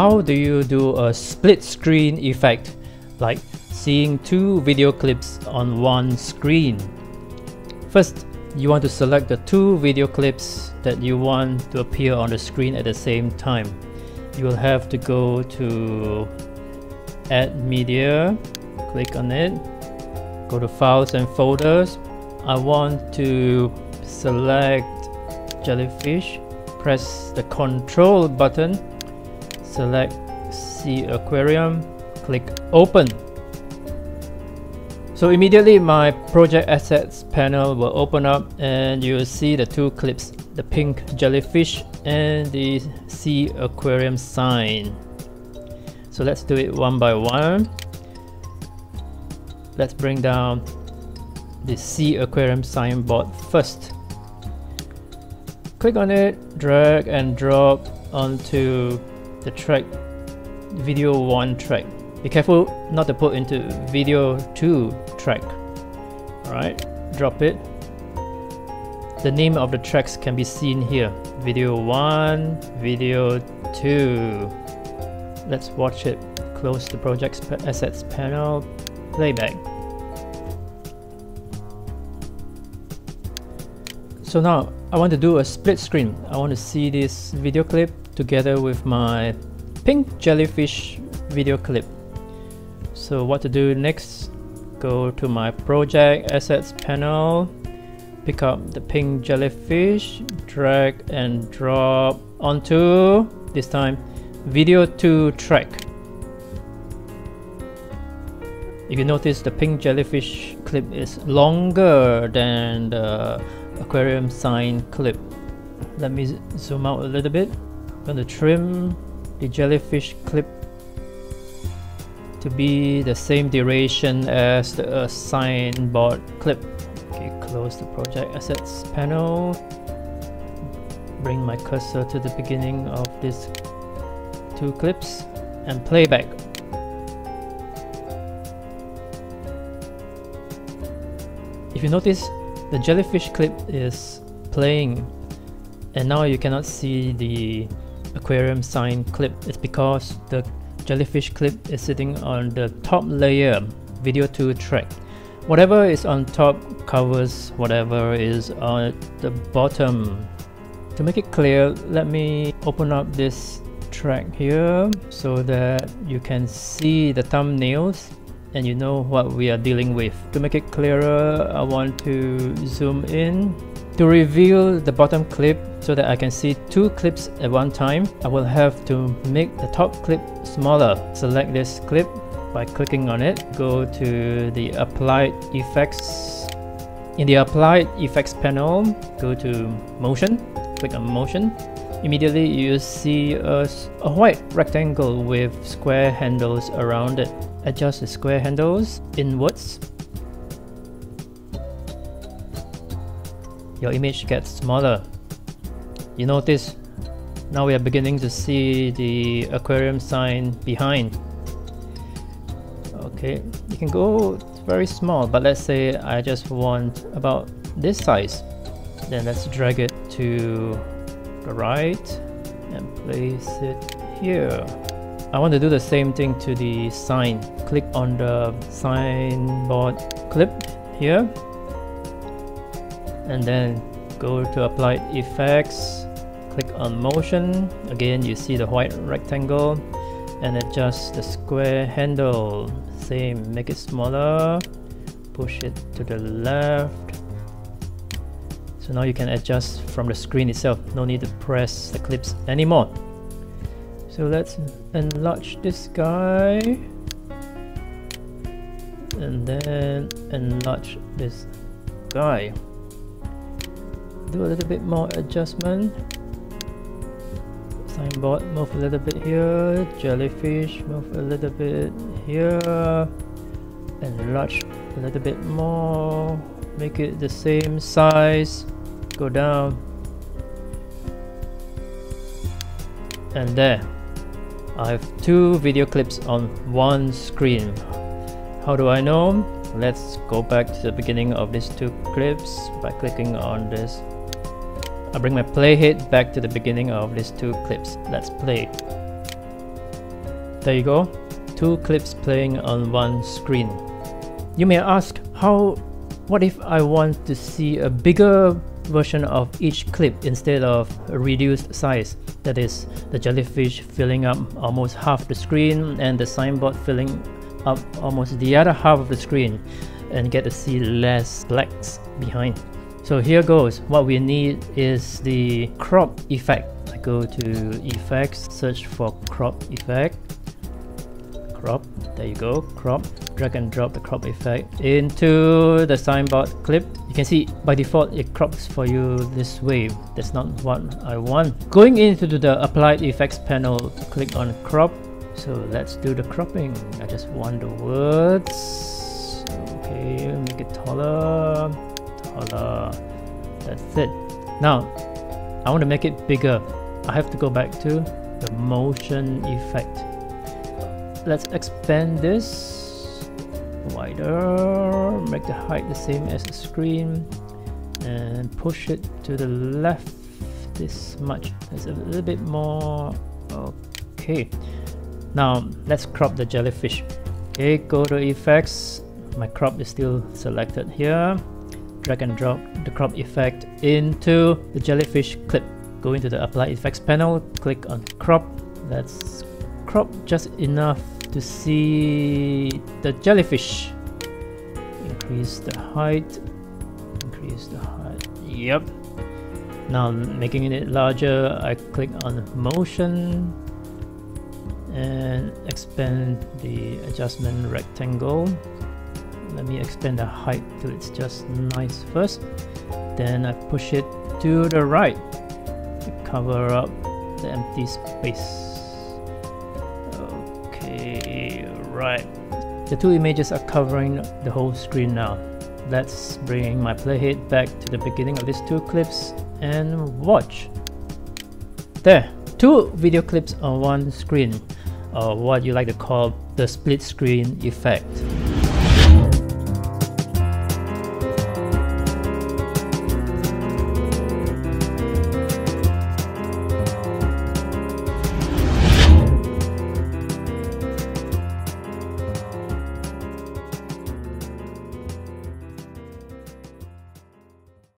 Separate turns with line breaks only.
How do you do a split screen effect, like seeing two video clips on one screen? First, you want to select the two video clips that you want to appear on the screen at the same time. You will have to go to add media, click on it, go to files and folders. I want to select jellyfish, press the control button, select sea aquarium, click open. So immediately my project assets panel will open up and you'll see the two clips, the pink jellyfish and the sea aquarium sign. So let's do it one by one. Let's bring down the sea aquarium signboard first. Click on it, drag and drop onto the track video 1 track be careful not to put into video 2 track. Alright, drop it. The name of the tracks can be seen here. Video 1, video 2. Let's watch it. Close the project assets panel, playback. So now I want to do a split screen. I want to see this video clip together with my pink jellyfish video clip. So what to do next? Go to my project assets panel, pick up the pink jellyfish, drag and drop onto, this time, video 2 track. If you notice the pink jellyfish clip is longer than the aquarium sign clip. Let me zoom out a little bit. I'm to trim the jellyfish clip to be the same duration as the uh, signboard clip. Okay, close the project assets panel. Bring my cursor to the beginning of these two clips and playback. If you notice, the jellyfish clip is playing and now you cannot see the aquarium sign clip. is because the jellyfish clip is sitting on the top layer video 2 track. Whatever is on top covers whatever is on the bottom. To make it clear, let me open up this track here so that you can see the thumbnails and you know what we are dealing with. To make it clearer, I want to zoom in to reveal the bottom clip so that I can see two clips at one time, I will have to make the top clip smaller. Select this clip by clicking on it. Go to the Applied Effects. In the Applied Effects panel, go to Motion, click on Motion. Immediately you see a, a white rectangle with square handles around it. Adjust the square handles inwards your image gets smaller. You notice now we are beginning to see the aquarium sign behind. Okay, you can go very small, but let's say I just want about this size. Then let's drag it to the right and place it here. I want to do the same thing to the sign. Click on the signboard clip here and then go to applied effects click on motion. Again you see the white rectangle and adjust the square handle. Same make it smaller push it to the left. So now you can adjust from the screen itself. No need to press the clips anymore. So let's enlarge this guy. And then enlarge this guy do a little bit more adjustment. Signboard move a little bit here. Jellyfish move a little bit here. Enlarge a little bit more. Make it the same size. Go down. And there. I have two video clips on one screen. How do I know? Let's go back to the beginning of these two clips by clicking on this I'll bring my playhead back to the beginning of these two clips. Let's play. There you go, two clips playing on one screen. You may ask, how, what if I want to see a bigger version of each clip instead of a reduced size? That is, the jellyfish filling up almost half the screen and the signboard filling up almost the other half of the screen and get to see less blacks behind. So here goes, what we need is the crop effect. I go to effects, search for crop effect, crop, there you go, crop, drag and drop the crop effect into the signboard clip. You can see by default it crops for you this way, that's not what I want. Going into the applied effects panel, click on crop, so let's do the cropping. I just want the words, okay, make it taller, taller, that's it. Now, I want to make it bigger. I have to go back to the motion effect. Let's expand this wider make the height the same as the screen and push it to the left this much. It's a little bit more. Okay. Now let's crop the jellyfish. Okay go to effects. My crop is still selected here drag and drop the crop effect into the jellyfish clip go into the apply effects panel click on crop let's crop just enough to see the jellyfish. Increase the height. Increase the height. Yep. Now making it larger, I click on motion and expand the adjustment rectangle. Let me expand the height till it's just nice first. Then I push it to the right to cover up the empty space. Okay right, the two images are covering the whole screen now. Let's bring my playhead back to the beginning of these two clips and watch. There, two video clips on one screen, or what you like to call the split screen effect.